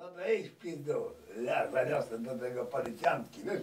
No to idź w pizdu, ja zaniosę do tego policjantki, wiesz